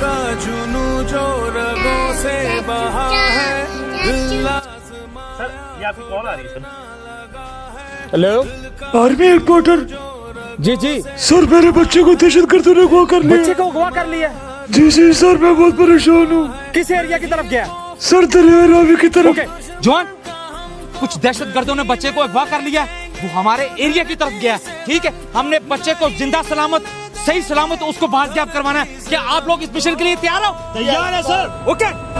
का जुनू जो रगों से बहा है सर कॉल आ रही है हेलो। Army headquarter. जी जी। सर मेरे बच्चे को दहशत गर्दों ने अगवा कर लिया। बच्चे को अगवा कर लिया। जी जी सर मैं बहुत परेशान हूँ। किस एरिया की तरफ़ गया? सर दरिया रावी की तरफ़। जॉन कुछ दहशत गर्दों ने बच्चे को अगवा कर लिया। वो हमारे एरिया की तरफ़ गया ठीक है हमने बच्चे को ज़िंदा सलामत सही सलामत उसको बाजियाब करवाना है। क्या आप लोग इस मिशन के लिए तैयार हो? तैयार है सर। ओके।